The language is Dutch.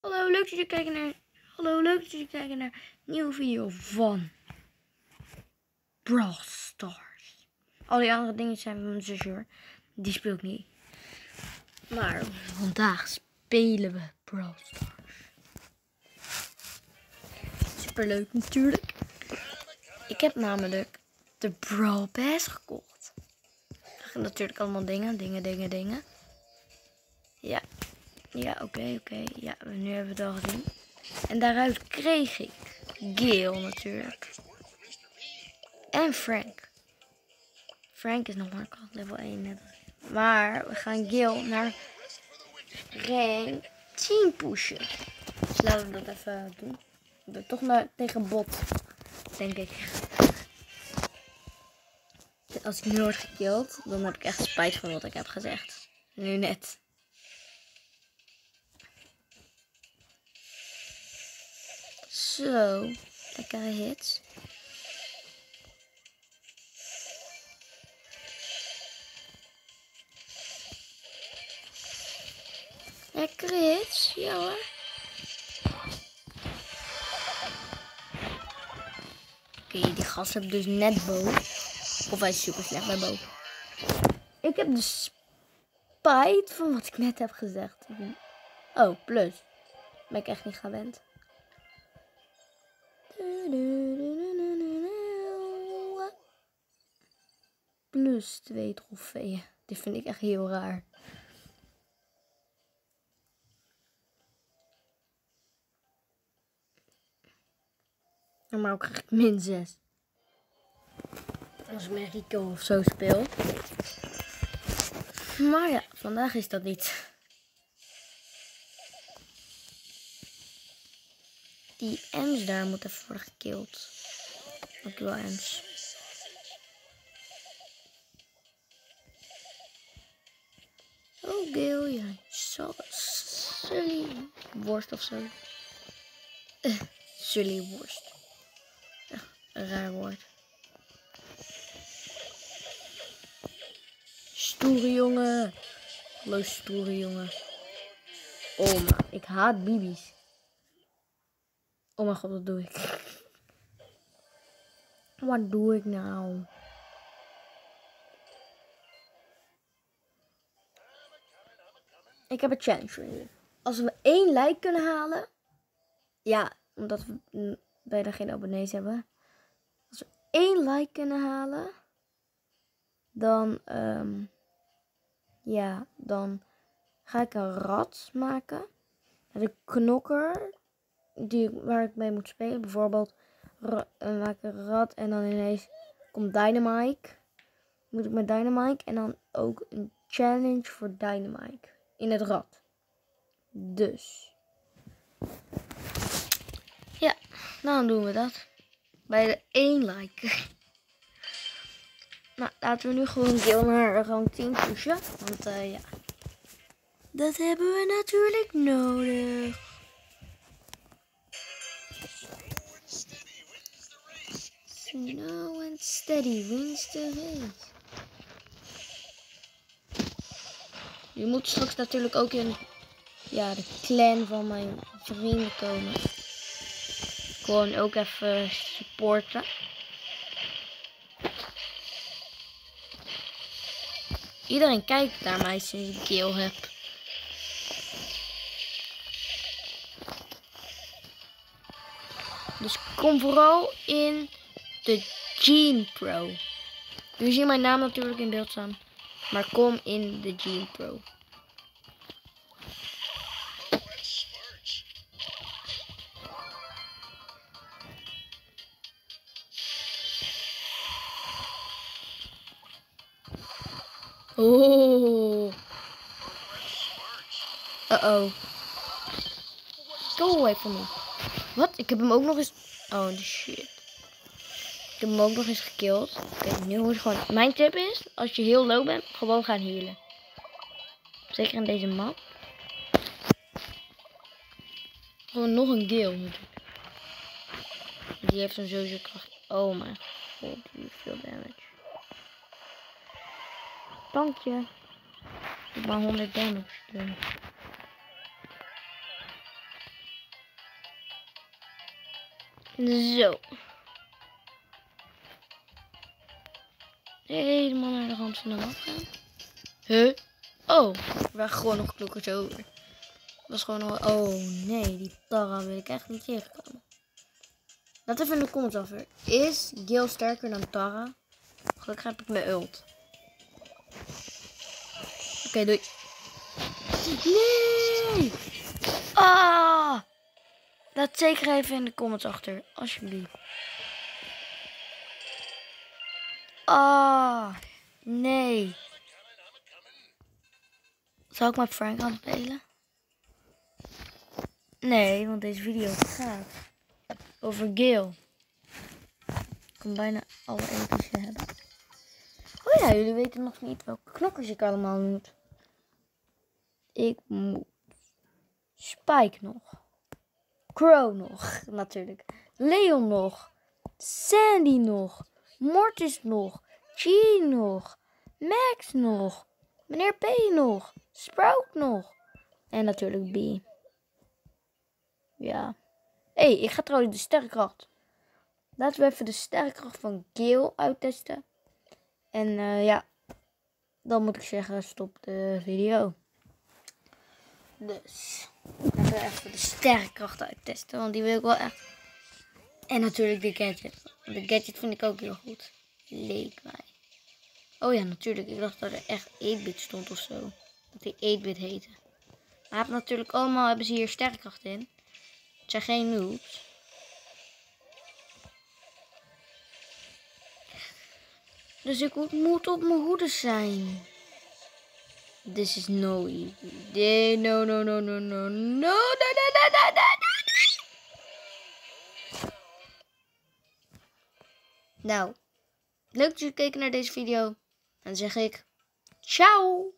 Hallo, leuk dat jullie kijken naar. Hallo, leuk dat jullie kijken naar een nieuwe video van Brawl Stars. Al die andere dingen zijn van mijn zusje hoor. Die speel ik niet. Maar vandaag spelen we Brawl Stars. Super leuk natuurlijk. Ik heb namelijk de Brawl Pass gekocht. Natuurlijk allemaal dingen, dingen, dingen, dingen. Ja, ja, oké, oké. Ja, nu hebben we het al gezien. En daaruit kreeg ik Gale natuurlijk. En Frank. Frank is nog maar level 1 net. Maar we gaan Gale naar rank 10 pushen. Dus laten we dat even doen. We toch maar tegen bot, denk ik. Als ik nu word gekilld, dan heb ik echt spijt van wat ik heb gezegd. Nu net. Zo, lekkere hits. Lekkere hits, ja hoor. Oké, die gast heb dus net boven. Of hij is super slecht bij boven. Ik heb de spijt van wat ik net heb gezegd. Oh, plus. Ben ik echt niet gewend. Plus twee trofeeën. Dit vind ik echt heel raar. Normaal krijg ik min 6. Als ik met of zo speel. Maar ja, vandaag is dat niet. Die Ems daar moet even worden gekild. Wel Ems. Oh, Gil, ja. Zo, worst of zo. Sully worst. Een raar woord. Stoere jongen. Hallo stoere jongen. Oh ik haat bibi's. Oh mijn god, wat doe ik? Wat doe ik nou? Ik heb een challenge voor jullie. Als we één like kunnen halen. Ja, omdat we bijna geen abonnees hebben. Als we één like kunnen halen. Dan, um, ja, dan ga ik een rat maken. De knokker die, waar ik mee moet spelen. Bijvoorbeeld maak ik een rat en dan ineens komt Dynamite. Moet ik met Dynamite en dan ook een challenge voor Dynamite in het rad. Dus. Ja, dan doen we dat. Bij de 1 like. nou, laten we nu gewoon deel naar rang 10 pushen. Want uh, ja, dat hebben we natuurlijk nodig. Slow and steady wins the race. Je moet straks natuurlijk ook in ja, de clan van mijn vrienden komen. Gewoon ook even supporten. Iedereen kijkt naar mij sinds ik keel heb. Dus kom vooral in de Gene Pro. Nu zie je mijn naam natuurlijk in beeld staan. Maar kom in de Gene Pro. Oh. Uh-oh. Go away from me. Wat? Ik heb hem ook nog eens... Oh, shit. Ik heb hem ook nog eens gekild. Oké, nu moet gewoon... Mijn tip is, als je heel low bent, gewoon gaan healen. Zeker in deze map. Gewoon nog een geel natuurlijk. Die heeft een sowieso kracht. Oh mijn god, die heeft veel damage. Dank je. Ik maar 100 damage doen. Zo. Helemaal naar de rand van de map gaan. Huh? Oh, we waren gewoon nog klokkers over. Was gewoon nog... Oh nee, die Tara wil ik echt niet tegenkomen. Laat even in de comments over. Is Gil sterker dan Tara? Gelukkig heb ik mijn ult. Oké, doei. Nee! Ah! Laat zeker even in de comments achter, alsjeblieft. Ah, nee. Zou ik met Frank gaan spelen? Nee, want deze video gaat over Gale. Ik kan bijna alle epische hebben. Oh ja, jullie weten nog niet welke knokkers ik allemaal moet. Ik moet Spike nog. Crow nog, natuurlijk. Leon nog. Sandy nog. Mortis nog. G nog. Max nog. Meneer P nog. Sprout nog. En natuurlijk B. Ja. Hé, hey, ik ga trouwens de sterrenkracht. Laten we even de sterrenkracht van Gale uittesten. En uh, ja, dan moet ik zeggen, stop de video. Dus, laten we even de sterrenkracht uittesten, want die wil ik wel echt. En natuurlijk de gadget. De gadget vind ik ook heel goed. Leek mij. Oh ja, natuurlijk. Ik dacht dat er echt 8-bit stond of zo. Dat die 8-bit heette. Maar hebben natuurlijk allemaal hebben ze hier sterrenkracht in. Het zijn geen noobs. Dus ik moet op mijn hoede zijn. This is no easy. No, no, no, no, no, no, no, no, no, no, no, no. Nou, leuk dat jullie keken naar deze video. Dan zeg ik, ciao!